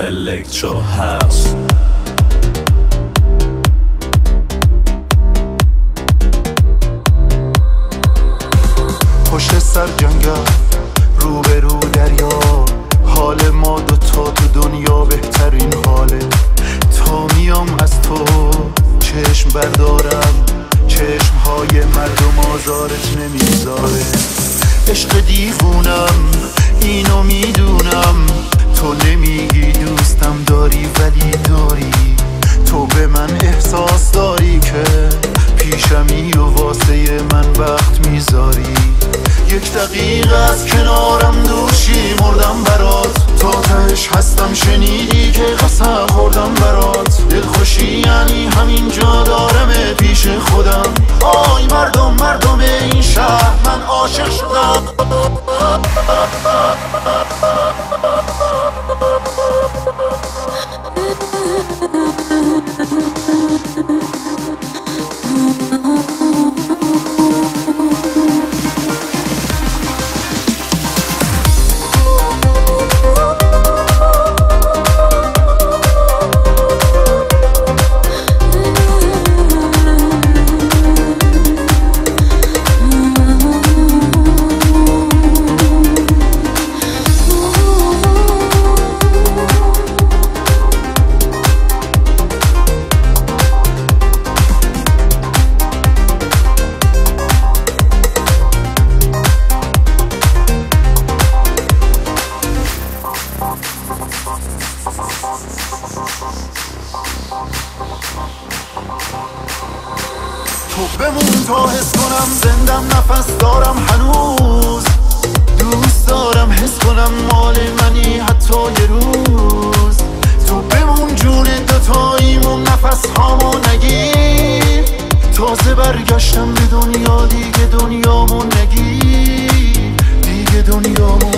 الکترو هاوس پشت سر جنگل رو دریا. حال ما دوتا تو دنیا بهترین حاله. تا میام از تو چشم بردارم. چشم های مردم آزارت نمی‌ذاره. عشق دیوونم اینو می‌دونم. تو نمیگی دوستم داری ولی داری. تو به من احساس داری که پیشمی و واسه من وقت می‌ذاری. یک دقیقه از کنارم دوشی مردم برات. تا تهش هستم شنیدی که قسم خوردم برات. دلخوشی یعنی همینجا دارم پیش خودم. آی مردم. تو بمون تا حس کنم زندم نفس دارم هنوز. دوست دارم حس کنم مال منی حتی یه روز. تو بمون جون دوتاییمون نفس هامو نگیر تازه برگشتم به دنیا دیگه دنیامو نگیر دیگه دنیامو